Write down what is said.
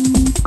I'm